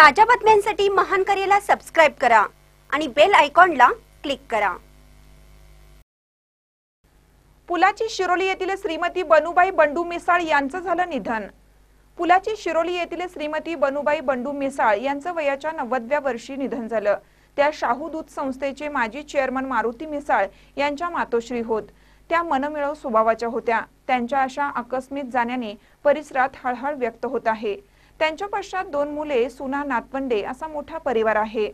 ताज्या बातम्यांसाठी महान करेला सबस्क्राईब करा आणि बेल आयकॉनला क्लिक करा. पुलाची शिरोली येथील श्रीमती बनुबाई बंडू मिसाळ यांचं झालं निधन. पुलाची शिरोली येथील श्रीमती बनुबाई बंडू मिसाळ यांचं वयाच्या नव्वदव्या वर्षी निधन झालं. त्या शाहू दूध संस्थेचे माजी चेअरमन मारुती मिसाळ यांच्या मातोश्री होत. त्या मनमिळव स्वभावाच्या होत्या. त्यांच्या अशा आकस्मित जाण्याने परिसरात हळहळ व्यक्त होत आहे. त्यांच्या पश्चात दोन मुले सुना नातवंडे असा मोठा परिवार आहे.